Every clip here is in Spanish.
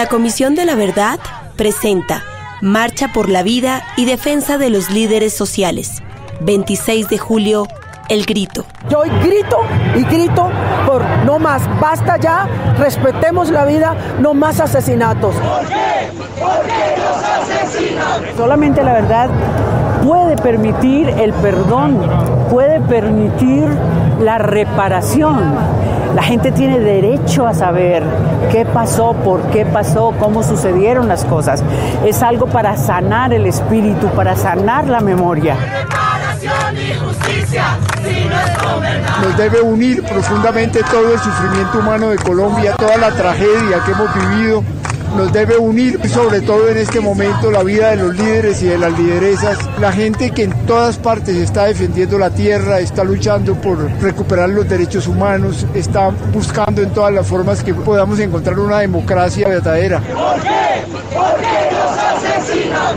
La Comisión de la Verdad presenta Marcha por la Vida y Defensa de los Líderes Sociales. 26 de julio, El Grito. Yo hoy grito y grito por no más, basta ya, respetemos la vida, no más asesinatos. ¿Por qué? ¿Por qué los asesinan? Solamente la verdad puede permitir el perdón, puede permitir la reparación. La gente tiene derecho a saber qué pasó, por qué pasó, cómo sucedieron las cosas. Es algo para sanar el espíritu, para sanar la memoria. Nos debe unir profundamente todo el sufrimiento humano de Colombia, toda la tragedia que hemos vivido nos debe unir, sobre todo en este momento, la vida de los líderes y de las lideresas, la gente que en todas partes está defendiendo la tierra, está luchando por recuperar los derechos humanos, está buscando en todas las formas que podamos encontrar una democracia verdadera. ¿Por qué? ¿Por qué los asesinan?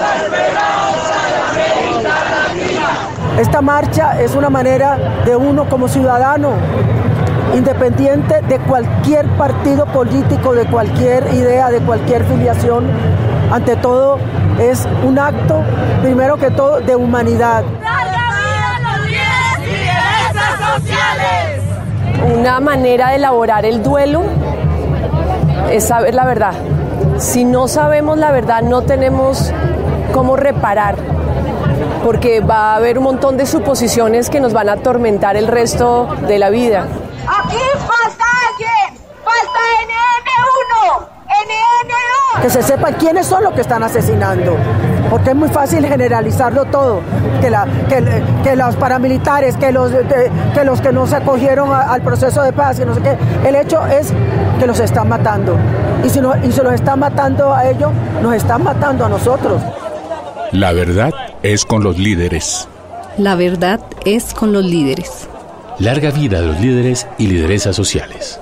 la esperanza de Esta marcha es una manera de uno como ciudadano independiente de cualquier partido político, de cualquier idea, de cualquier filiación, ante todo es un acto, primero que todo, de humanidad. Una manera de elaborar el duelo es saber la verdad. Si no sabemos la verdad, no tenemos cómo reparar, porque va a haber un montón de suposiciones que nos van a atormentar el resto de la vida. Aquí falta alguien, falta NN1, NN2. Que se sepa quiénes son los que están asesinando, porque es muy fácil generalizarlo todo, que, la, que, los paramilitares, que los, que los que no se acogieron al proceso de paz, que no sé qué. El hecho es que los están matando. Y si, no, y si los están matando a ellos, nos están matando a nosotros. La verdad es con los líderes. La verdad es con los líderes. Larga vida a los líderes y lideresas sociales.